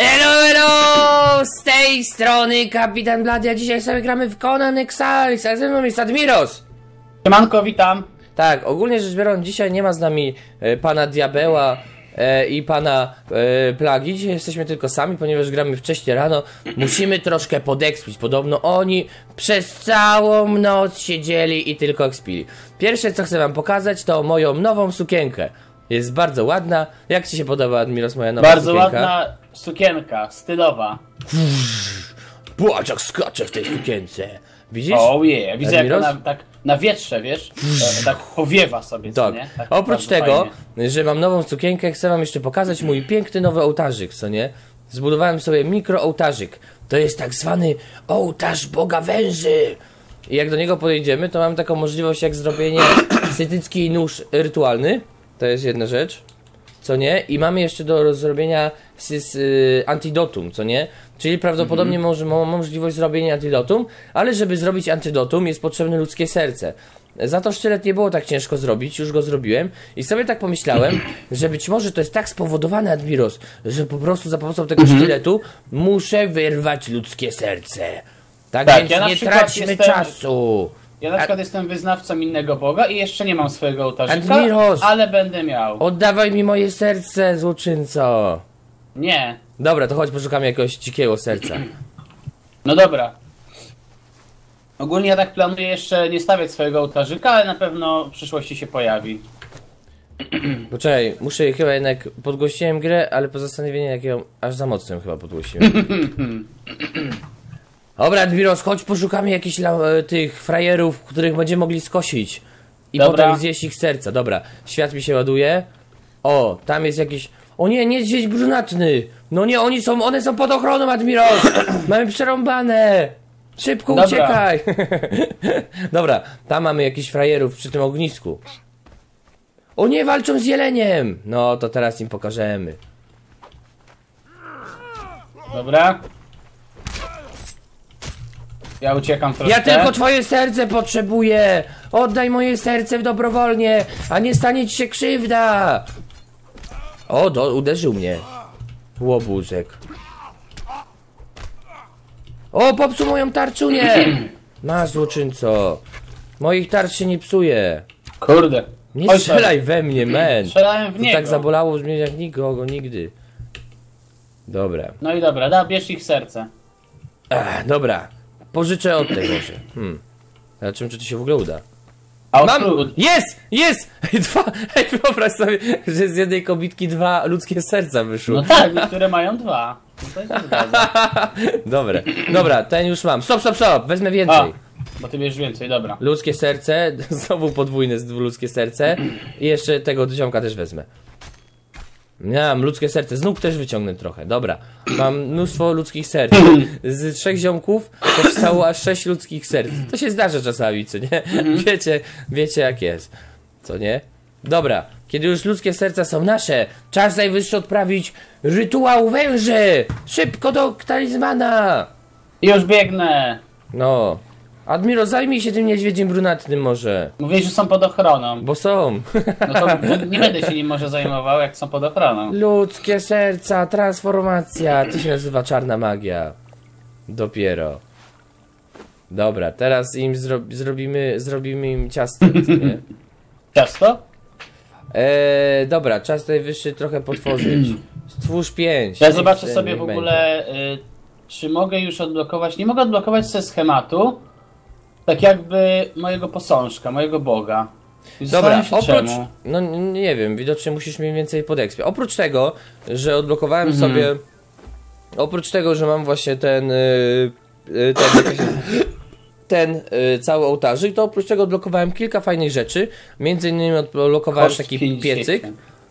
Elo, elo! Z tej strony Kapitan Blad, ja dzisiaj sobie gramy w Conan Exiles, a ze mną jest Admiros! Siemanko, witam. Tak, ogólnie rzecz biorąc, dzisiaj nie ma z nami e, pana Diabeła e, i pana e, Plagi. Dzisiaj jesteśmy tylko sami, ponieważ gramy wcześniej rano. Musimy troszkę podekspić. Podobno oni przez całą noc siedzieli i tylko ekspili. Pierwsze, co chcę wam pokazać, to moją nową sukienkę. Jest bardzo ładna. Jak ci się podoba, Admiros, moja nowa Bardzo sukienka? ładna sukienka, stylowa. Patrz jak skacze w tej sukience. Widzisz? Oh yeah, widzę jak ona tak na wietrze, wiesz, e, tak powiewa sobie, co Tak. nie? Tak Oprócz tego, fajnie. że mam nową sukienkę, chcę wam jeszcze pokazać mój piękny nowy ołtarzyk, co nie? Zbudowałem sobie mikro ołtarzyk. To jest tak zwany ołtarz Boga Węży. I jak do niego podejdziemy, to mam taką możliwość jak zrobienie sytycki nóż rytualny. To jest jedna rzecz. Co nie? I mamy jeszcze do zrobienia sys, y, antidotum, co nie? Czyli prawdopodobnie może mo możliwość zrobienia antidotum, ale żeby zrobić antidotum jest potrzebne ludzkie serce. Za to sztylet nie było tak ciężko zrobić, już go zrobiłem i sobie tak pomyślałem, że być może to jest tak spowodowane, Admiros, że po prostu za pomocą tego sztyletu muszę wyrwać ludzkie serce. Tak, Tak, więc ja nie traćmy jestem- czasu. Ja na przykład jestem wyznawcą innego boga i jeszcze nie mam swojego ołtarzyka, Admiros! ale będę miał. Oddawaj mi moje serce, złoczyńco. Nie. Dobra, to chodź poszukamy jakiegoś dzikiego serca. No dobra. Ogólnie ja tak planuję jeszcze nie stawiać swojego ołtarzyka, ale na pewno w przyszłości się pojawi. Poczekaj, muszę chyba jednak podgłosiłem grę, ale po zastanowieniu jak ją aż za mocno ją chyba podgłosiłem. Dobra, Admiros, chodź poszukamy jakichś la- e, tych frajerów, których będziemy mogli skosić. I Dobra. potem zjeść ich serca. Dobra, świat mi się ładuje. O, tam jest jakiś... O nie, niedźwiedź brunatny! No nie, oni są, one są pod ochroną, Admiros! Mamy przerąbane! Szybko Dobra. uciekaj! Dobra, tam mamy jakichś frajerów przy tym ognisku. O nie, walczą z jeleniem! No, to teraz im pokażemy. Dobra? Ja uciekam troszkę. Ja tylko twoje serce potrzebuję! Oddaj moje serce dobrowolnie, a nie stanie ci się krzywda! O, do, uderzył mnie. Łobuzek. O, popsuł moją tarczunię! Na złoczyńco. Moich tarcz się nie psuje. Kurde. Nie Oj, strzelaj we mnie, men. Strzelałem w To niego. tak zabolało mnie jak nikogo, nigdy. Dobra. No i dobra, da, bierz ich serce. Ach, dobra. Pożyczę od tej może. Hmm. Zobaczymy, czy to się w ogóle uda. A Mam! Jest! Jest! Dwa! Ej, wyobraź sobie, że z jednej kobitki dwa ludzkie serca wyszły. No tak, niektóre mają dwa. No to zgadza. Dobra, dobra, ten już mam. Stop, stop, stop! Wezmę A, więcej. bo ty bierz więcej, dobra. Ludzkie serce, znowu podwójne ludzkie serce. I jeszcze tego ziomka też wezmę. Nie, mam ludzkie serce, z nóg też wyciągnę trochę, dobra. Mam mnóstwo ludzkich serc. Z trzech ziomków powstało aż sześć ludzkich serc. To się zdarza czasami, co nie? Wiecie, wiecie jak jest. Co nie? Dobra, kiedy już ludzkie serca są nasze, czas najwyższy odprawić rytuał węży! Szybko do talizmana! Już biegnę. No. Admiro, zajmij się tym niedźwiedziem brunatnym może. Mówię, że są pod ochroną. Bo są. No to nie będę się nim może zajmował, jak są pod ochroną. Ludzkie serca, transformacja. To się nazywa czarna magia. Dopiero. Dobra, teraz im zro zrobimy, zrobimy im ciasto, nie? Ciasto? Eee, dobra, czas najwyższy trochę potworzyć. Stwórz pięć. Ja zobaczę sobie w ogóle, y, czy mogę już odblokować. Nie mogę odblokować ze schematu. Tak jakby mojego posążka, mojego boga. I Dobra, się oprócz. czemu. No nie wiem, widocznie musisz mniej więcej podekspić. Oprócz tego, że odblokowałem Mhm. sobie. Oprócz tego, że mam właśnie ten. Yy, ten, ten yy, cały ołtarzyk, to oprócz tego odblokowałem kilka fajnych rzeczy. Między innymi odblokowałem Koszt taki 50. piecyk.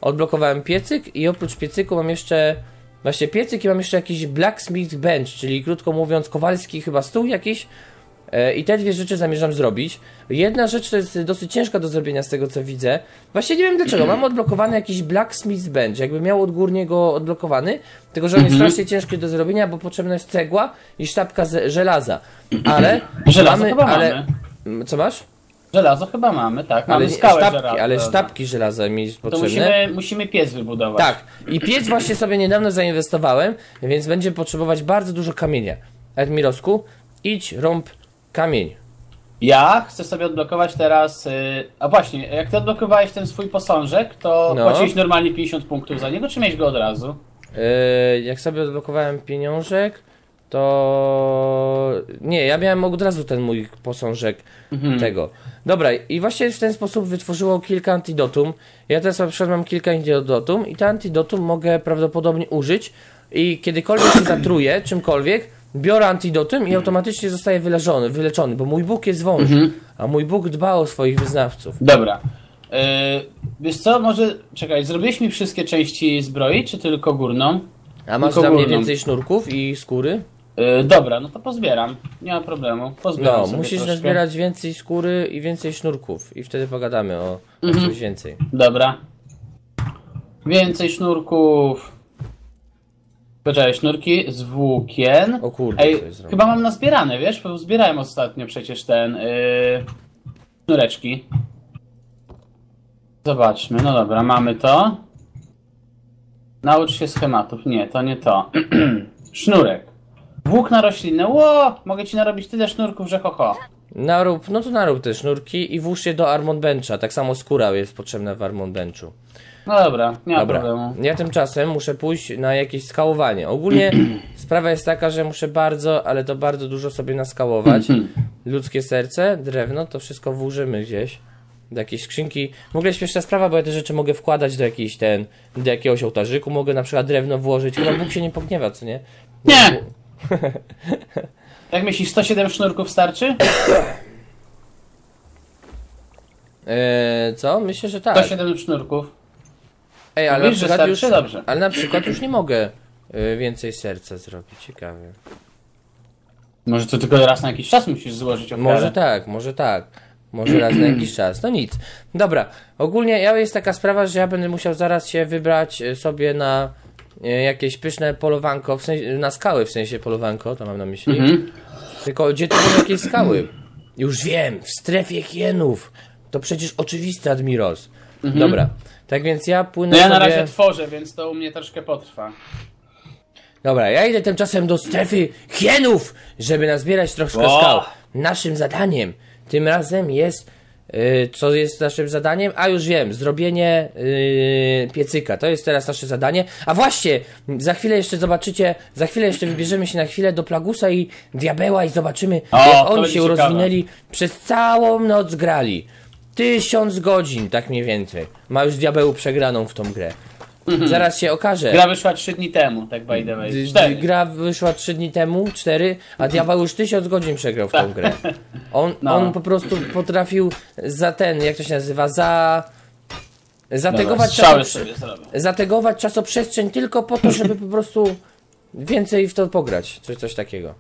Odblokowałem piecyk i oprócz piecyku mam jeszcze. Właśnie piecyk i mam jeszcze jakiś blacksmith bench, czyli krótko mówiąc kowalski chyba stół jakiś. E, I te dwie rzeczy zamierzam zrobić. Jedna rzecz to jest dosyć ciężka do zrobienia z tego co widzę. Właśnie nie wiem dlaczego. Mam odblokowany jakiś Blacksmith Bench. Jakby miał odgórnie go odblokowany. Tylko, że on jest strasznie ciężki do zrobienia, bo potrzebna jest cegła i sztabka z żelaza. Ale. Żelazo chyba mamy. Mm, Co masz? Żelazo chyba mamy, tak. Mamy Ale skałę sztabki, żelaza. ale sztabki żelaza mi jest To potrzebne. musimy, musimy piec wybudować. Tak, i piec właśnie sobie niedawno zainwestowałem, więc będzie potrzebować bardzo dużo kamienia. Admirosku, idź, rąb kamień. Ja chcę sobie odblokować teraz. y, A właśnie, jak ty odblokowałeś ten swój posążek, to No. płaciłeś normalnie 50 punktów za niego, czy miałeś go od razu? Yy, jak sobie odblokowałem pieniążek, to... Nie, ja miałem od razu ten mój posążek tego. Dobra, i właśnie w ten sposób wytworzyło kilka antidotum. Ja teraz na przykład mam kilka antidotum i te antidotum mogę prawdopodobnie użyć i kiedykolwiek się zatruję czymkolwiek, biorę antidotum i automatycznie zostaję wyleczony, wyleczony, bo mój Bóg jest wąż, a mój Bóg dba o swoich wyznawców. Dobra. Y, wiesz co, może. Czekaj, zrobiłeś mi wszystkie części zbroi, czy tylko górną? A masz Tylko dla mnie górną. więcej sznurków i skóry? Y, dobra, no to pozbieram. Nie ma problemu. Pozbieram No, musisz troszkę. nazbierać więcej skóry i więcej sznurków i wtedy pogadamy o, o Mhm. coś więcej. Dobra. Więcej sznurków. Poczekaj, sznurki z włókien. O kurde, Ej, chyba mam nazbierane, wiesz? Bo zbierałem ostatnio przecież ten yy, sznureczki. Zobaczmy, no dobra, mamy to. Naucz się schematów. Nie, to nie to. Sznurek. Włókna roślinne. Ło! Mogę ci narobić tyle sznurków, że ho, ho. Narób, no to narób te sznurki i włóż je do Armon Bencha. Tak samo skóra jest potrzebna w Armon Benchu. No dobra, nie ma Dobra, problemu. ja tymczasem muszę pójść na jakieś skałowanie. Ogólnie sprawa jest taka, że muszę bardzo, ale to bardzo dużo sobie naskałować. Ludzkie serce, drewno, to wszystko włożymy gdzieś. Do jakiejś skrzynki. W ogóle śmieszna sprawa, bo ja te rzeczy mogę wkładać do jakiejś ten, do jakiegoś ołtarzyku, mogę na przykład drewno włożyć. Chyba Bóg się nie pogniewa, co nie? Nie! Jak myślisz, 107 sznurków starczy? Eee, co? Myślę, że tak. 107 sznurków. Ej, ale na, Mówisz, że przykład już? Dobrze. ale na przykład już nie mogę y, więcej serca zrobić. Ciekawe. Może to tylko raz na jakiś czas musisz złożyć ofiarę. Może tak, może tak. Może raz na jakiś czas. No nic. Dobra, ogólnie ja jest taka sprawa, że ja będę musiał zaraz się wybrać y, sobie na y, jakieś pyszne polowanko, w sensie, na skały w sensie polowanko, to mam na myśli. Mhm. Tylko gdzie to są jakieś skały? Już wiem, w strefie hienów. To przecież oczywisty Admiros. Dobra, tak więc ja płynę Mhm. No ja na sobie... razie tworzę, więc to u mnie troszkę potrwa. Dobra, ja idę tymczasem do strefy hienów, żeby nazbierać troszkę O! skał. Naszym zadaniem tym razem jest, yy, co jest naszym zadaniem? A już wiem, zrobienie yy, piecyka. To jest teraz nasze zadanie. A właśnie, za chwilę jeszcze zobaczycie, za chwilę jeszcze wybierzemy się na chwilę do Plagusa i Diabeła i zobaczymy, O, jak oni się ciekawe. rozwinęli. Przez całą noc grali. Tysiąc godzin, tak mniej więcej. Ma już Diabeł przegraną w tą grę. Zaraz się okaże. Gra wyszła 3 dni temu, tak by the way. 4. Gra wyszła 3 dni temu, 4, a Diabeł już 1000 godzin przegrał w tą grę. On, No. on po prostu potrafił za ten, jak to się nazywa, za. Zategować, Strzały czasoprze- sobie zrobię. zategować czasoprzestrzeń tylko po to, żeby po prostu więcej w to pograć. Coś, coś takiego.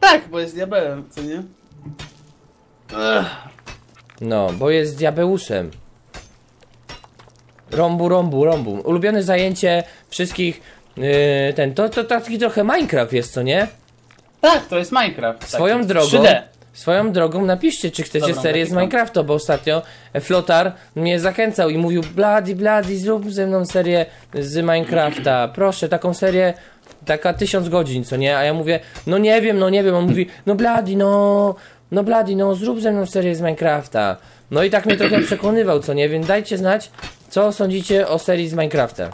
Tak, bo jest diabełem, co nie? No, bo jest diabeusem. Rąbu, rąbu, rąbu. Ulubione zajęcie wszystkich. Yy, ten, to, to taki trochę Minecraft jest, co nie? Tak, to jest Minecraft. Swoją taki drogą, 3D. swoją drogą napiszcie, czy chcecie Dobrą serię z grafiką. Minecrafta, bo ostatnio Flotar mnie zachęcał i mówił Blady, Blady, zrób ze mną serię z Minecrafta, proszę, taką serię, taka tysiąc godzin, co nie? A ja mówię, no nie wiem, no nie wiem, on mówi, no Blady, no, no Blady, no zrób ze mną serię z Minecrafta. No i tak mnie trochę przekonywał, co nie? Więc dajcie znać, co sądzicie o serii z Minecrafta.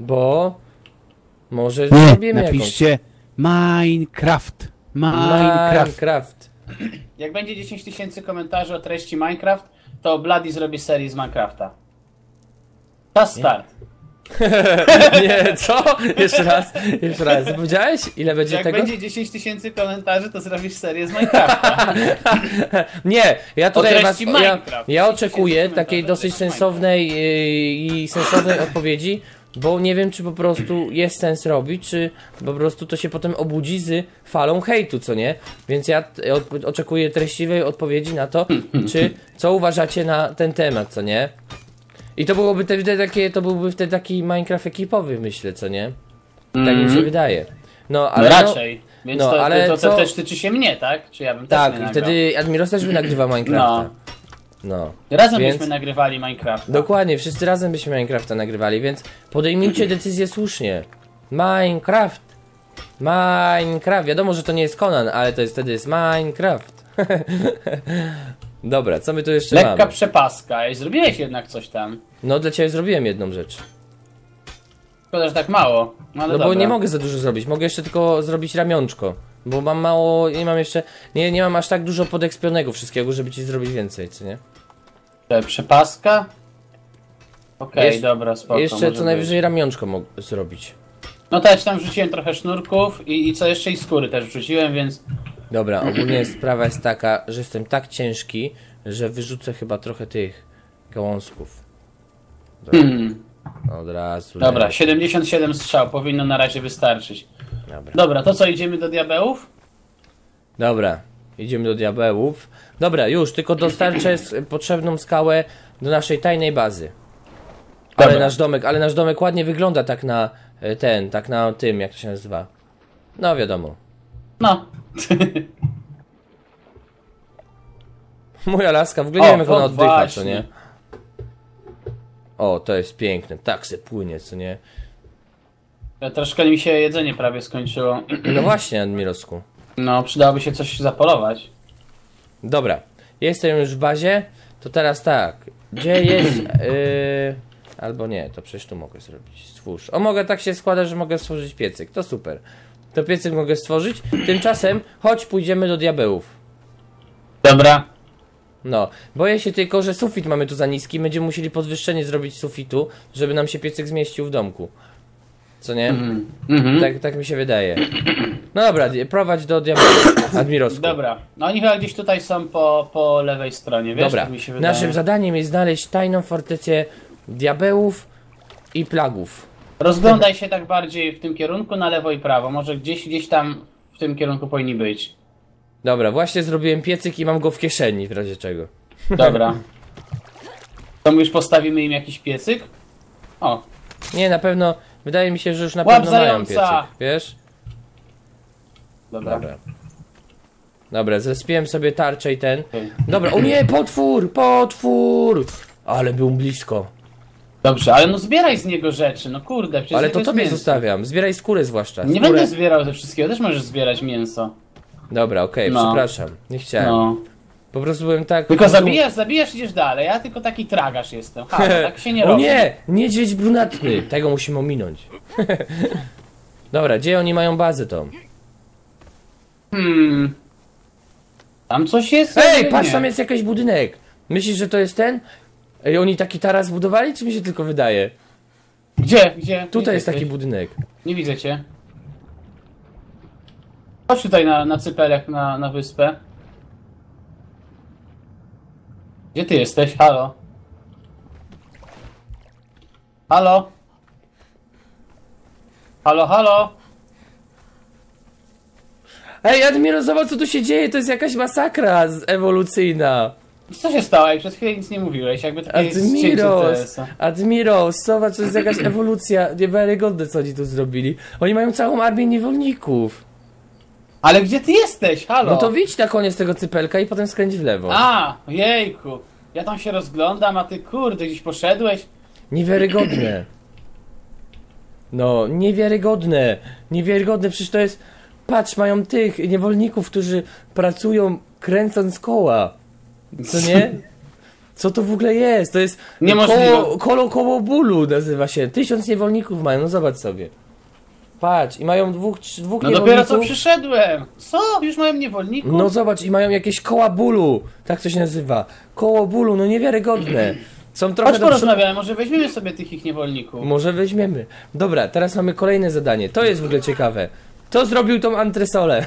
Bo może zrobimy jakąś. Napiszcie Minecraft. Minecraft. Minecraft. Jak będzie 10 tysięcy komentarzy o treści Minecraft, to Bloody zrobi serię z Minecrafta. Czas start. Nie, co? Jeszcze raz, jeszcze raz. Powiedziałeś? Ile będzie Jak tego? będzie 10 tysięcy komentarzy, to zrobisz serię z Minecrafta. Nie, ja tutaj was, ja, ja oczekuję takiej dosyć sensownej yy, i sensownej odpowiedzi, bo nie wiem, czy po prostu jest sens robić, czy po prostu to się potem obudzi z falą hejtu, co nie? Więc ja oczekuję treściwej odpowiedzi na to, czy co uważacie na ten temat, co nie? I to byłoby wtedy takie, to byłby wtedy taki Minecraft ekipowy, myślę, co nie? Tak mi się wydaje. No, ale No no, raczej. Więc No, to, ale to, to, co- też tyczy się mnie, tak? Czy ja bym też Tak, i wtedy Admiros też by nagrywał Minecrafta. No. Razem Więc- byśmy nagrywali Minecraft. Dokładnie, wszyscy razem byśmy Minecrafta nagrywali, więc podejmijcie decyzję słusznie. Minecraft. Minecraft. Wiadomo, że to nie jest Conan, ale to jest wtedy jest Minecraft. Dobra, co my tu jeszcze Lekka mamy? przepaska. Ej, zrobiłeś jednak coś tam. No dla ciebie zrobiłem jedną rzecz. Szkoda, że tak mało. No, No bo nie mogę za dużo zrobić, mogę jeszcze tylko zrobić ramionczko. Bo mam mało, nie mam jeszcze, nie, nie mam aż tak dużo podekspionego wszystkiego, żeby ci zrobić więcej, co nie? Te Przepaska? Okej, Jeszcze- dobra, spoko. jeszcze co być. najwyżej ramionczko mogę zrobić. No też tam wrzuciłem trochę sznurków i, i co jeszcze i skóry też wrzuciłem, więc... Dobra, ogólnie sprawa jest taka, że jestem tak ciężki, że wyrzucę chyba trochę tych gałązków. Hmm. Od razu. Dobra, leci. 77 strzał, powinno na razie wystarczyć. Dobra. Dobra, to co, idziemy do diabełów? Dobra, idziemy do diabełów. Dobra, już, tylko dostarczę s- potrzebną skałę do naszej tajnej bazy. Ale Dobra. nasz domek, ale nasz domek ładnie wygląda tak na e, ten, tak na tym, jak to się nazywa. No wiadomo. No. Moja laska, w ogóle nie wiem jak ona o, oddycha, co właśnie. nie? O, to jest piękne, tak se płynie, co nie? Ja Troszkę mi się jedzenie prawie skończyło. No właśnie, Admirosku. No, przydałoby się coś zapolować. Dobra, jestem już w bazie, to teraz tak, gdzie jest, yy, albo nie, to przecież tu mogę zrobić, stwórz. O, mogę, tak się składa, że mogę stworzyć piecyk, to super. To piecyk mogę stworzyć, tymczasem chodź pójdziemy do diabełów. Dobra. No, boję się tylko, że sufit mamy tu za niski, będziemy musieli podwyższenie zrobić sufitu, żeby nam się piecyk zmieścił w domku. Co nie? Mhm. Tak, tak mi się wydaje. No dobra, prowadź do diabełów, Admirosku. Dobra. No oni chyba gdzieś tutaj są po, po lewej stronie, wiesz? Dobra, Tak mi się wydaje. naszym zadaniem jest znaleźć tajną fortecę diabełów i plagów. Rozglądaj się tak bardziej w tym kierunku, na lewo i prawo. Może gdzieś, gdzieś tam w tym kierunku powinni być. Dobra, właśnie zrobiłem piecyk i mam go w kieszeni, w razie czego. Dobra. To my już postawimy im jakiś piecyk? O, Nie, na pewno, wydaje mi się, że już na Łap pewno mają zająca! piecyk, wiesz? dobra. Dobra. Dobra, zespiłem sobie tarczę i ten. Okej. Dobra, o nie, potwór, potwór! Ale był blisko. Dobrze, ale no zbieraj z niego rzeczy, no kurde, przecież Ale to jest tobie mięso. zostawiam, zbieraj skórę zwłaszcza. Nie skórę. będę zbierał ze wszystkiego, też możesz zbierać mięso. Dobra, okej, No. przepraszam, nie chciałem. No. Po prostu byłem tak... Tylko zabijasz, zabijasz, idziesz dalej, ja tylko taki tragarz jestem. Ha, tak się nie o robi. nie! Niedźwiedź brunatny! Tego musimy ominąć. Dobra, gdzie oni mają bazę tą? Hmm. Tam coś jest? Ej, Nie. patrz, tam jest jakiś budynek. Myślisz, że to jest ten? Ej, oni taki taras zbudowali, czy mi się tylko wydaje? Gdzie, gdzie? Tutaj Gdzie jest taki jesteś? budynek. Nie widzę cię. Chodź tutaj na, na cypelek, na, na wyspę. Gdzie ty jesteś? Halo? Halo? Halo, halo? Ej, Admiro, zobacz co tu się dzieje, to jest jakaś masakra z- ewolucyjna. Co się stało? Jak przez chwilę nic nie mówiłeś, jakby takie Admiros. Admiros, zobacz, to jest jakaś ewolucja niewiarygodne, co oni tu zrobili. Oni mają całą armię niewolników. Ale gdzie ty jesteś? Halo? No to widź na koniec tego cypelka i potem skręć w lewo. A, jejku. Ja tam się rozglądam, a ty kurde, gdzieś poszedłeś? Niewiarygodne. No, niewiarygodne. Niewiarygodne, przecież to jest... Patrz, mają tych niewolników, którzy pracują kręcąc koła. Co nie? Co to w ogóle jest? To jest Niemożliwe. koło, koło, koło bólu nazywa się. Tysiąc niewolników mają, no zobacz sobie. Patrz, i mają dwóch, trz- dwóch No niewolników. dopiero co przyszedłem. Co? Już mają niewolników? No zobacz, i mają jakieś koła bólu. Tak to się nazywa. Koło bólu, no niewiarygodne. Są trochę Chodź do przodu- porozmawiamy, może weźmiemy sobie tych ich niewolników. Może weźmiemy. Dobra, teraz mamy kolejne zadanie. To jest w ogóle ciekawe. Kto zrobił tą antresolę?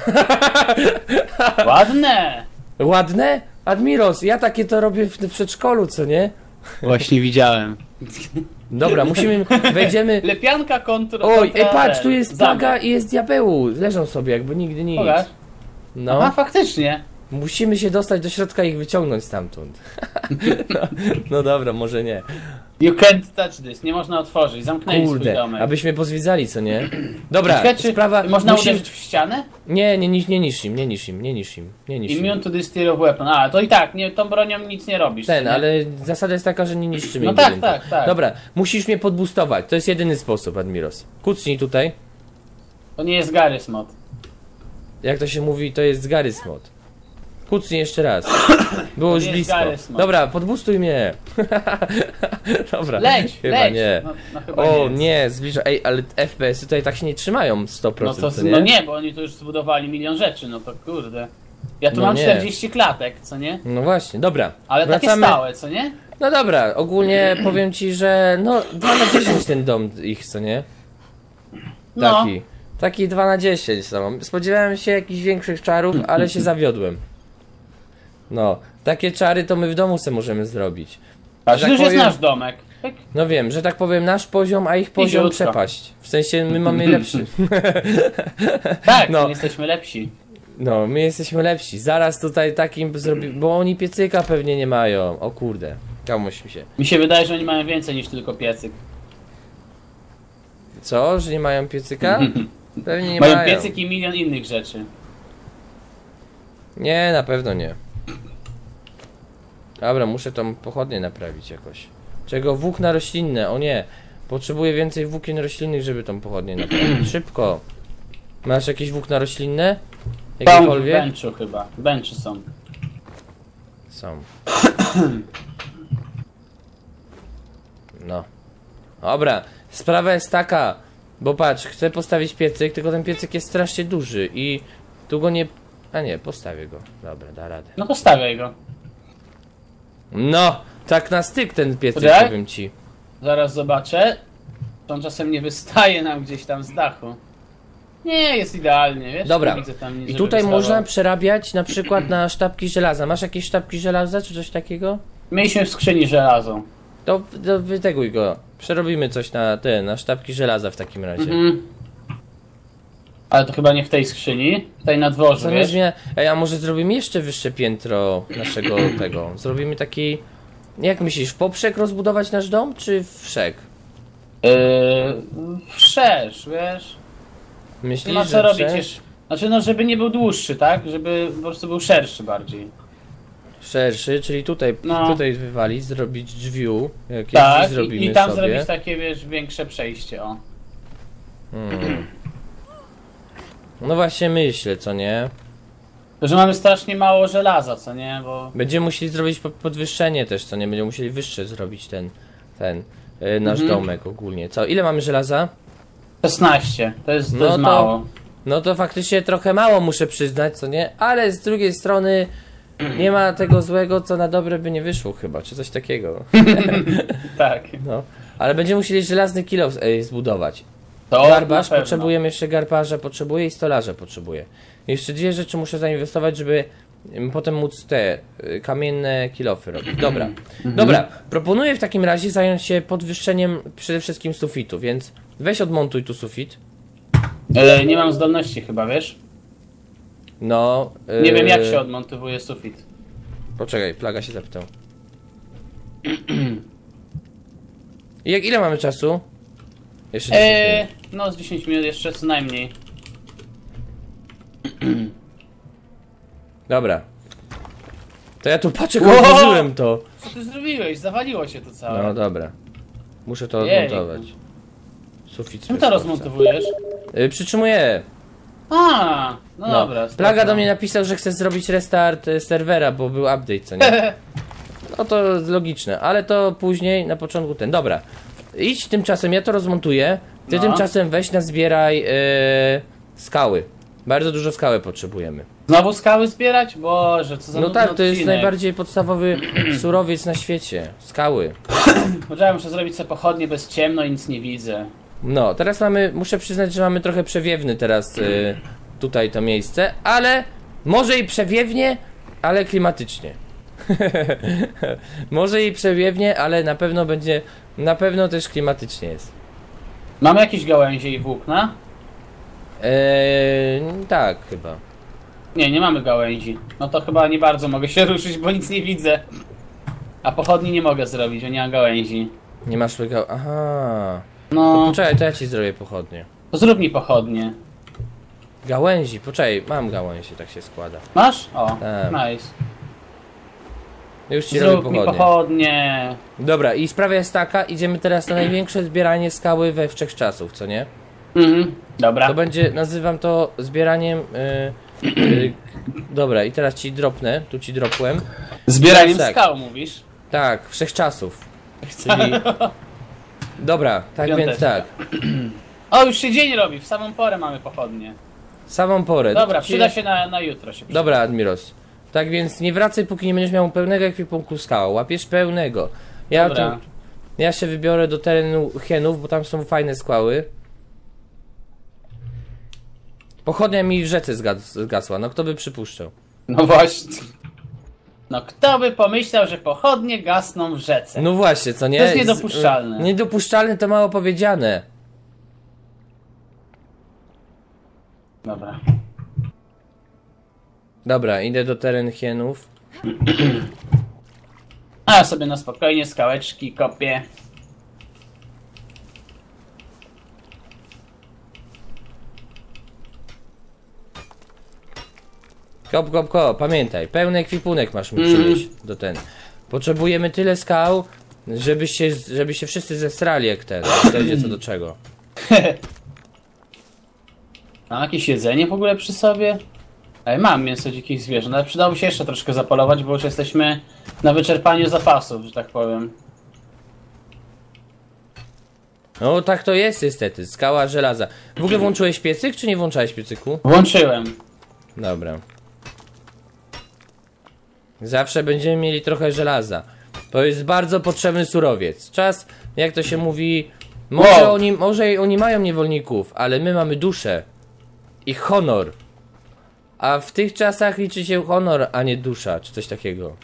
Ładne! Ładne? Admiros, ja takie to robię w, w przedszkolu, co nie? Właśnie widziałem. Dobra, musimy, wejdziemy... Lepianka kontra... Oj, kontra ej patrz, tu jest zamek. plaga i jest diabeł. Leżą sobie, jakby nigdy nic. Pokaż. A No, faktycznie. musimy się dostać do środka i ich wyciągnąć stamtąd. No, no dobra, może nie. You can't touch this, nie można otworzyć, zamknęli swój Kurde, domek. abyśmy pozwiedzali, co nie? Dobra, Ciekawe, czy sprawa... można musi- uderzyć w ścianę? Nie, nie, nie, nie niż im, nie niż im, nie niż im, nie niż im. Immune to this tier of weapon. A, to i tak, nie, tą bronią nic nie robisz. Ten, nie? ale zasada jest taka, że nie niszczymy No im tak, budynku. tak, tak. Dobra, musisz mnie podbustować, to jest jedyny sposób, Admiros. Kucnij tutaj. To nie jest Garry's mod. Jak to się mówi, to jest Garys mod. Kucnij jeszcze raz. Było już jest blisko. Dobra, podbustuj mnie. Dobra. Leć, chyba leć! nie. No, no chyba O nie. nie, zbliża. Ej, ale FPS-y tutaj tak się nie trzymają 100%, No, to, co nie? no nie, bo oni tu już zbudowali milion rzeczy, no to kurde. Ja tu No mam nie. 40 klatek, co nie? No właśnie, dobra. Ale takie Wracamy. stałe, co nie? No dobra, ogólnie powiem ci, że no 2 na 10 ten dom ich, co nie? No. Taki. Taki 2 na 10 są. Spodziewałem się jakichś większych czarów, ale się zawiodłem. No, takie czary to my w domu sobie możemy zrobić. Patrz, tak już jest nasz domek. Pyk. No wiem, że tak powiem nasz poziom, a ich poziom przepaść. W sensie my mamy lepszy. Tak, No. no. jesteśmy lepsi. No, my jesteśmy lepsi. Zaraz tutaj takim zrobi, bo oni piecyka pewnie nie mają. O kurde. Komuś mi się. Mi się wydaje, że oni mają więcej niż tylko piecyk. Co? Że nie mają piecyka? Pewnie nie mają mają. piecyk i milion innych rzeczy. Nie, na pewno nie. Dobra, muszę tą pochodnię naprawić jakoś. Czego? Włókna roślinne, o nie. Potrzebuję więcej włókien roślinnych, żeby tą pochodnię naprawić. Szybko. Masz jakieś włókna roślinne? Tam w Jakiekolwiek? benchu chyba. Benchu są. Są. No. Dobra, sprawa jest taka, bo patrz, chcę postawić piecyk, tylko ten piecyk jest strasznie duży i tu go nie... A nie, postawię go. Dobra, da radę. No to stawiaj go. No, tak na styk ten piecyk, Tak? powiem ci. Zaraz zobaczę. On czasem nie wystaje nam gdzieś tam z dachu. Nie, jest idealnie, wiesz? Dobra. Nie widzę tam nic, I żeby tutaj wystawał. można przerabiać na przykład na sztabki żelaza. Masz jakieś sztabki żelaza, czy coś takiego? Mieliśmy w skrzyni żelazo. To, to wyteguj go. Przerobimy coś na te, na sztabki żelaza w takim razie. Mhm. Ale to chyba nie w tej skrzyni. Tutaj na dworzu, Co wiesz? zmienia... Ej, a może zrobimy jeszcze wyższe piętro naszego tego? Zrobimy taki... Jak myślisz, w poprzek rozbudować nasz dom, czy wszek? Yy, wszerz, wiesz? Myślisz, Nie ma co robić jeszcze. Znaczy no, żeby nie był dłuższy, tak? Żeby po prostu był szerszy bardziej. Szerszy, czyli tutaj, No. tutaj wywalić, zrobić drzwiu, jakieś Tak, drzwi zrobimy i, i tam sobie. zrobić takie, wiesz, większe przejście, o. Hmm. No właśnie myślę, co nie? To, że mamy strasznie mało żelaza, co nie? Bo... Będziemy musieli zrobić po- podwyższenie też, co nie? Będziemy musieli wyższe zrobić ten, ten, y, nasz Mhm. domek ogólnie. Co, ile mamy żelaza? 16, to jest, to No jest to- mało. No to faktycznie trochę mało muszę przyznać, co nie? Ale z drugiej strony nie ma tego złego, co na dobre by nie wyszło chyba, czy coś takiego. Tak. No. Ale będziemy musieli żelazny kilo e, zbudować. To Garbarz, na pewno. potrzebujemy jeszcze garbarza, potrzebuję i stolarza potrzebuję. Jeszcze dwie rzeczy muszę zainwestować, żeby potem móc te y, kamienne kilofy robić. Dobra. Mhm. Dobra, proponuję w takim razie zająć się podwyższeniem przede wszystkim sufitu, więc weź odmontuj tu sufit. E, nie mam zdolności chyba, wiesz? No. Nie y, wiem jak się odmontowuje sufit. Poczekaj, plaga się zapytał. I jak ile mamy czasu? Jeszcze 10 E, minut. No z 10 minut jeszcze co najmniej. Dobra. To ja tu patrzę, Wow! otworzyłem to. Co ty zrobiłeś? Zawaliło się to całe. No dobra. Muszę to Jej. odmontować. Sufit Czym to rozmontowujesz? Y, Przytrzymuję. A, no, No. dobra. Plaga do mnie napisał, że chce zrobić restart y, serwera, bo był update, co nie? No to logiczne, ale to później, na początku ten. Dobra. Idź tymczasem, ja to rozmontuję. Ty No. tymczasem weź nazbieraj yy, skały. Bardzo dużo skały potrzebujemy. Znowu skały zbierać? Boże, co za No nudny tak, to jest odcinek. najbardziej podstawowy surowiec na świecie. Skały. Poczekaj, muszę zrobić sobie pochodnie bez ciemno i nic nie widzę. No, teraz mamy, muszę przyznać, że mamy trochę przewiewny teraz y, tutaj to miejsce, ale może i przewiewnie, ale klimatycznie. może i przewiewnie, ale na pewno będzie, na pewno też klimatycznie jest. Mamy jakieś gałęzie i włókna? Eee, tak, chyba. Nie, nie mamy gałęzi. No to chyba nie bardzo mogę się ruszyć, bo nic nie widzę. A pochodni nie mogę zrobić, bo nie mam gałęzi. Nie masz tego. Aha. No, Poczekaj, to ja ci zrobię pochodnie. to zrób mi pochodnie. Gałęzi, poczekaj, mam gałęzi, tak się składa. Masz? O, Tak. nice. Już ci robię Zrób mi pochodnie. pochodnie. Dobra, i sprawa jest taka, idziemy teraz na największe zbieranie skały we wszechczasów, co nie? Mhm, dobra. To będzie, nazywam to zbieraniem. y, y, dobra, i teraz ci dropnę, tu ci dropłem. Zbieraniem tak. skał mówisz? Tak, wszechczasów. Czyli. Dobra, tak więc Piąteczka. tak. O, już się dzień robi, w samą porę mamy pochodnie. Samą porę. Dobra, przyda się na, na jutro się przyda. Dobra, Admiros. Tak więc nie wracaj, póki nie będziesz miał pełnego ekwipunku skał. Łapiesz pełnego. Ja, tu, ja się wybiorę do terenu hienów, bo tam są fajne skłały. Pochodnia mi w rzece zgas zgasła, no kto by przypuszczał. No właśnie. No kto by pomyślał, że pochodnie gasną w rzece? No właśnie, co nie? To jest niedopuszczalne. Z, niedopuszczalne to mało powiedziane. Dobra. Dobra, idę do teren hienów. A sobie na spokojnie skałeczki kopię. Kop, kop, kop, pamiętaj, pełny ekwipunek masz mi Mm. przynieść do ten. Potrzebujemy tyle skał, żeby się, żeby się wszyscy zesrali jak ten, dojdzie co do czego. Mam jakieś jedzenie w ogóle przy sobie? Mam mięso dzikich zwierząt, ale przydałoby się jeszcze troszkę zapolować, bo już jesteśmy na wyczerpaniu zapasów, że tak powiem. No tak to jest niestety, skała żelaza. W ogóle włączyłeś piecyk, czy nie włączałeś piecyku? Włączyłem. Dobra. Zawsze będziemy mieli trochę żelaza. To jest bardzo potrzebny surowiec. Czas, jak to się mówi, może, Wow. oni, może oni mają niewolników, ale my mamy duszę i honor. A w tych czasach liczy się honor, a nie dusza, czy coś takiego.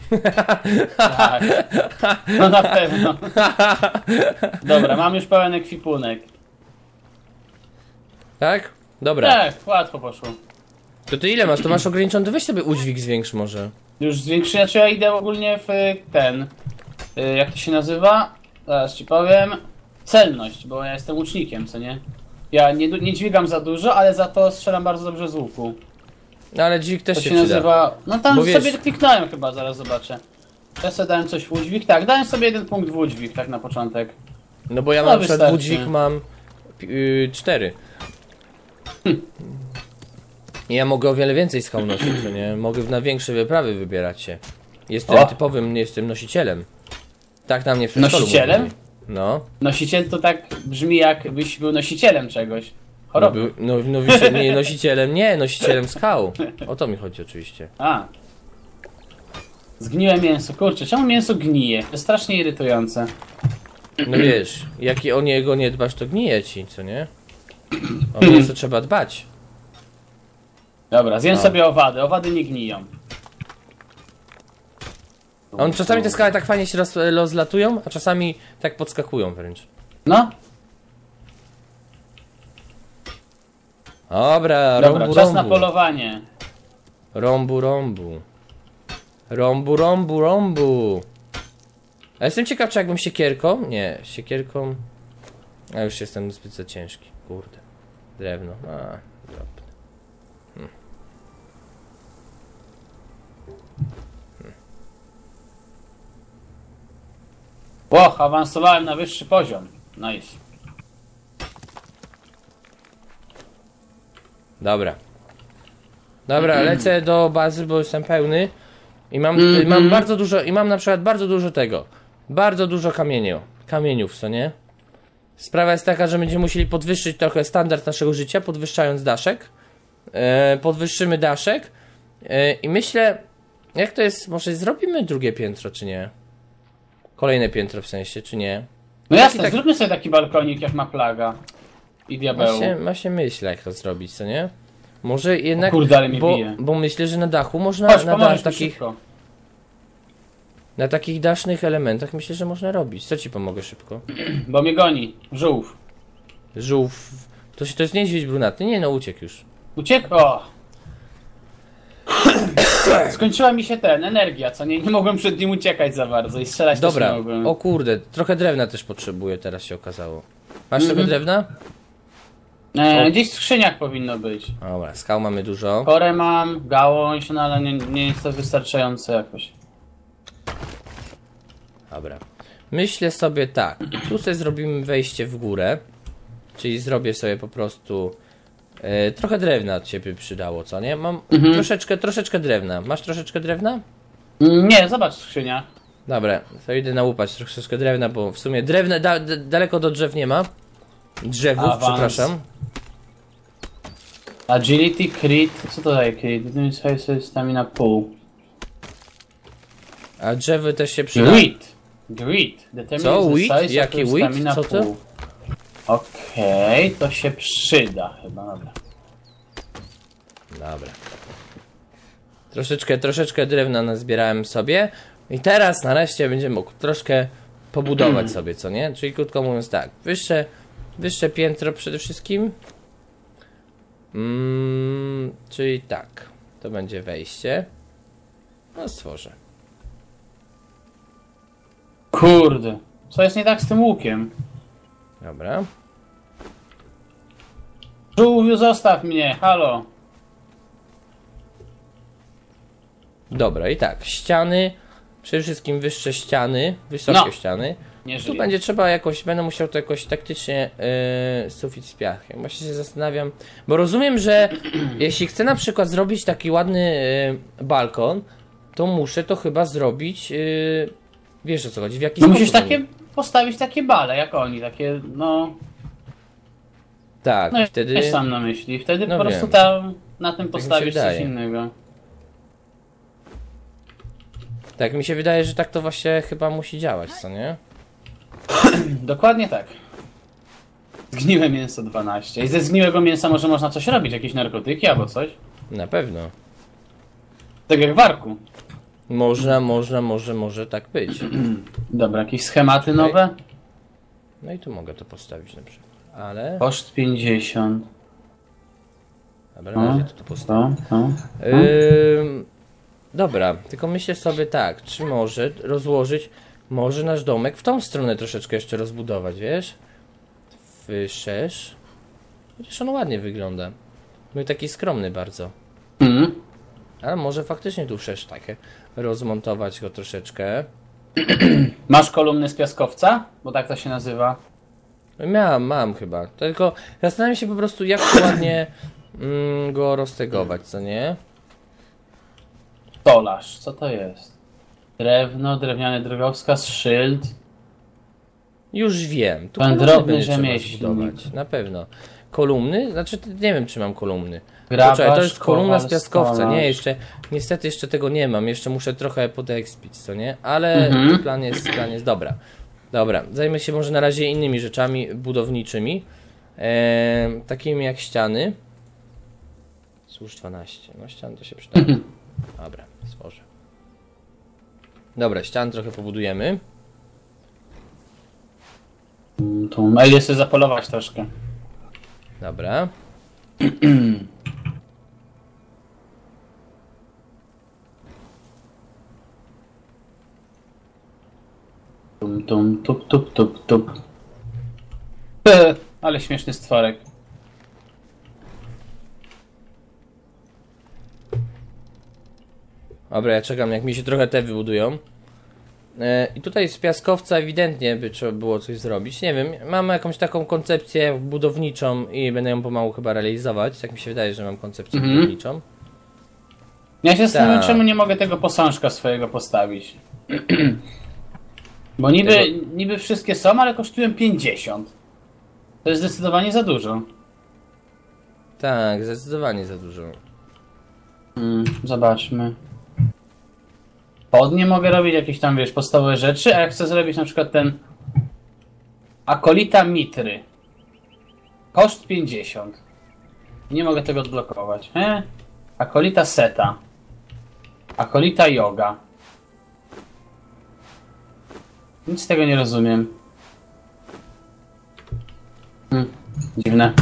Tak. No na pewno. Dobra, mam już pełen ekwipunek. Tak? Dobra. Tak, łatwo poszło. To ty ile masz? To masz ograniczony, to weź sobie udźwig zwiększ może. Już zwiększyłem, znaczy ja idę ogólnie w ten, y, jak to się nazywa? Zaraz ci powiem. Celność, bo ja jestem łucznikiem, co nie? Ja nie, nie dźwigam za dużo, ale za to strzelam bardzo dobrze z łuku. No ale dźwig też To się, się nazywa. No tam Bo wiesz- sobie kliknąłem chyba, zaraz zobaczę. Ja sobie dałem coś w udźwig. Tak, dałem sobie jeden punkt w udźwig, tak na początek. No bo ja No, mam wystarczy. budzik mam yy, cztery. I ja mogę o wiele więcej skał nosić, co nie? Mogę na większe wyprawy wybierać się. Jestem O! typowym, jestem nosicielem. Tak na mnie w Nosicielem? mówili. No. Nosiciel to tak brzmi, jakbyś był nosicielem czegoś. No, Choroby. no, no, nie, nosicielem, nie, nosicielem skał. O to mi chodzi oczywiście. A. Zgniłe mięso. Kurczę, czemu mięso gnije? To jest strasznie irytujące. No wiesz, jak o niego nie dbasz, to gnije ci, co nie? O mięso trzeba dbać. Dobra, zjem No. sobie owady. Owady nie gniją. On czasami te skały tak fajnie się roz, rozlatują, a czasami tak podskakują wręcz. No, Dobra, dobra, rąbu, czas na rąbu. polowanie. Rąbu, rąbu. Rąbu, rąbu, rąbu. A jestem ciekaw, czy jakbym siekierką? Nie, siekierką... A już jestem zbyt za ciężki, kurde. Drewno, a, drobne. Och, awansowałem na wyższy poziom. Nice. Dobra. Dobra, lecę do bazy, bo jestem pełny. I mam, Mhm. mam bardzo dużo, i mam na przykład bardzo dużo tego. Bardzo dużo kamieniu. Kamieniów, co nie? Sprawa jest taka, że będziemy musieli podwyższyć trochę standard naszego życia, podwyższając daszek. E, podwyższymy daszek. E, I myślę, jak to jest, może zrobimy drugie piętro, czy nie? Kolejne piętro w sensie, czy nie? No jasne, tak- zróbmy sobie taki balkonik jak ma plaga. I diabeł. Właśnie, właśnie myślę, jak to zrobić, co nie? Może jednak. O kurde, ale mnie bo, bije. bo myślę, że na dachu można. Chodź, na, mi takich, szybko. na takich dasznych elementach myślę, że można robić. Co ci pomogę szybko? Bo mnie goni. Żółw. Żółw. To, się, to jest niedźwiedź brunatny? Nie, no uciekł już. Uciekł? O! Skończyła mi się ten, energia, co nie? Nie mogłem przed nim uciekać za bardzo i strzelać też Dobra, nie mogłem. o kurde, trochę drewna też potrzebuję, teraz się okazało. Masz Mhm. trochę drewna? E, gdzieś w skrzyniach powinno być. Dobra, skał mamy dużo. Korę mam, gałąź, no ale nie, nie jest to wystarczające jakoś. Dobra. Myślę sobie tak. Tu sobie zrobimy wejście w górę. Czyli zrobię sobie po prostu. E, trochę drewna od ciebie przydało, co nie? Mam Mhm. troszeczkę, troszeczkę drewna. Masz troszeczkę drewna? Mm, Nie, zobacz w skrzyniach. Dobra, to idę nałupać troszeczkę drewna, bo w sumie drewna da, da, daleko do drzew nie ma. Drzewów, Awans. przepraszam. Agility, crit, co to daje crit? Determine size, stamina pół. A drzewy też się przyda. Grit! Grit. Co? Wheat? Jaki wheat? stamina Co to? Okej, to się przyda chyba, dobra. Dobra. Troszeczkę, troszeczkę drewna nazbierałem sobie. I teraz nareszcie będzie mógł troszkę pobudować sobie, co nie? Czyli krótko mówiąc tak, wyższe, wyższe piętro przede wszystkim. Mm, czyli tak, to będzie wejście. No stworzę. Kurde. Co jest nie tak z tym łukiem? Dobra. Żółwiu, zostaw mnie, halo. Dobra, i tak, ściany, przede wszystkim wyższe ściany, wysokie No. ściany. Nie Tu będzie trzeba jakoś, będę musiał to jakoś taktycznie yy, sufit z piachem. Właśnie się zastanawiam, bo rozumiem, że jeśli chcę na przykład zrobić taki ładny yy, balkon, to muszę to chyba zrobić, yy, wiesz o co chodzi, w jaki No sposób. musisz takie postawić takie bale jak oni, takie no. Tak, No i wtedy, wtedy sam na myśli. Wtedy No po prostu wiem. tam na tym się postawisz coś innego. tak mi się wydaje, że tak to właśnie chyba musi działać, co nie? Dokładnie tak. Zgniłe mięso 12. I ze zgniłego mięsa może można coś robić, jakieś narkotyki albo coś. Na pewno. Tak jak w arku. Można, można, może, może tak być. Dobra, jakieś schematy nowe? No i tu mogę to postawić na przykład. Ale, Koszt 50. dobra, na razie to tu postawię. To, to. Ym, dobra, tylko myślę sobie tak, czy może rozłożyć, może nasz domek w tą stronę troszeczkę jeszcze rozbudować, wiesz? Wyszerz. Chociaż on ładnie wygląda. No i taki skromny bardzo. Mhm. Ale może faktycznie tu wszerz takie rozmontować go troszeczkę. Masz kolumny z piaskowca? Bo tak to się nazywa. Miałem, mam chyba. Tylko zastanawiam się po prostu, jak ładnie mm, go roztegować, co nie? Stolarz, co to jest? Drewno, drewniany drogowskaz, szyld. Już wiem. Tu Pan drobny rzemieślnik. Na pewno. Kolumny? Znaczy, nie wiem, czy mam kolumny. Grabarz, Poczekaj, to jest kolumna z piaskowca. stolarz. Nie, jeszcze, niestety jeszcze tego nie mam. Jeszcze muszę trochę podekspić, co nie? Ale Mhm. plan jest, plan jest dobra. Dobra, zajmę się może na razie innymi rzeczami budowniczymi. E, takimi jak ściany. Służ 12. No ścian to się przyda. Dobra, stworzę. Dobra, ścian trochę pobudujemy. Tu, a idę sobie zapolować troszkę. Dobra. Tum, tum, tup, tup, tup, tup. Ale śmieszny stworek. Dobra, ja czekam, jak mi się trochę te wybudują. E, I tutaj z piaskowca ewidentnie by trzeba było coś zrobić. Nie wiem, mam jakąś taką koncepcję budowniczą i będę ją pomału chyba realizować. Tak mi się wydaje, że mam koncepcję Mhm. budowniczą. Ja się zastanawiam, Tak. czemu nie mogę tego posążka swojego postawić. Bo niby, Tego- niby wszystkie są, ale kosztują 50. To jest zdecydowanie za dużo. Tak, zdecydowanie za dużo. Mm, zobaczmy. Podnie mogę robić jakieś tam, wiesz, podstawowe rzeczy, a jak chcę zrobić na przykład ten Akolita Mitry. Koszt 50. Nie mogę tego odblokować. E? Akolita Seta. Akolita Yoga. Nic z tego nie rozumiem. Hmm, dziwne.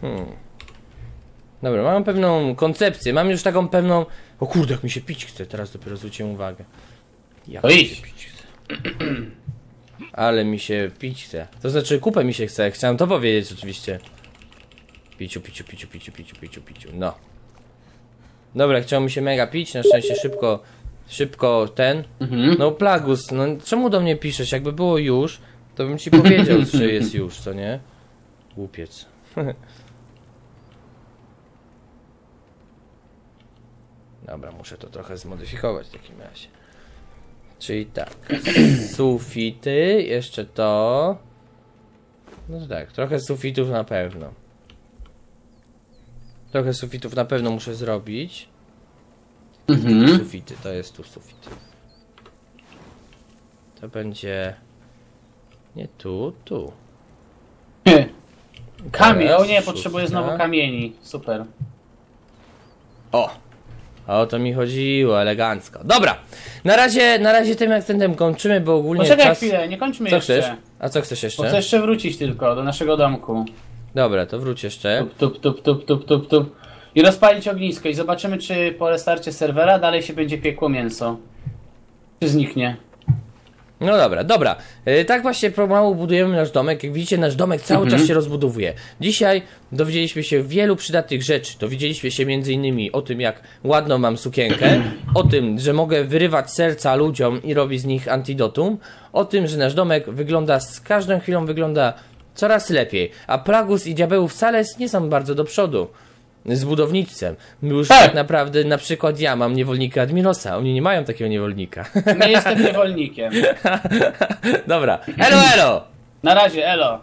Hmm. Dobra, mam pewną koncepcję, mam już taką pewną... O kurde, jak mi się pić chce, teraz dopiero zwróciłem uwagę. Jak To mi idź. się pić chce. Ale mi się pić chce. To znaczy kupę mi się chce, chciałem to powiedzieć oczywiście. Piciu, piciu, piciu, piciu, piciu, piciu, piciu, no. Dobra, chciało mi się mega pić, na szczęście szybko, szybko ten. Mhm. No Plagus, no czemu do mnie piszesz? Jakby było już, to bym ci powiedział, że jest już, co nie? Głupiec. Dobra, muszę to trochę zmodyfikować w takim razie. Czyli tak, sufity, jeszcze to. No to tak, trochę sufitów na pewno. Trochę sufitów na pewno muszę zrobić. Mhm. Sufity, to jest tu sufit. To będzie... Nie tu, tu. Kamień, o nie, potrzebuję znowu kamieni. Super. O! O to mi chodziło, elegancko. Dobra, na razie, na razie tym akcentem kończymy, bo ogólnie Poczekaj czas... chwilę, nie kończmy Co jeszcze. chcesz? A co chcesz Bo jeszcze? chcę jeszcze wrócić tylko do naszego domku. Dobra, to wróć jeszcze. Tup, tup, tup, tup, tup, tup, tup. I rozpalić ognisko i zobaczymy, czy po restarcie serwera dalej się będzie piekło mięso. Czy zniknie. No dobra, dobra. E, tak właśnie pomału budujemy nasz domek. Jak widzicie, nasz domek cały Mhm. czas się rozbudowuje. Dzisiaj dowiedzieliśmy się wielu przydatnych rzeczy. Dowiedzieliśmy się między innymi o tym, jak ładną mam sukienkę, o tym, że mogę wyrywać serca ludziom i robić z nich antidotum, o tym, że nasz domek wygląda, z każdą chwilą wygląda coraz lepiej, a Plagus i Diabeł wcale nie są bardzo do przodu. Z budownictwem. Już Tak. tak naprawdę, na przykład ja mam niewolnika Admirosa, oni nie mają takiego niewolnika. Nie jestem niewolnikiem. Dobra, elo elo! Na razie, elo.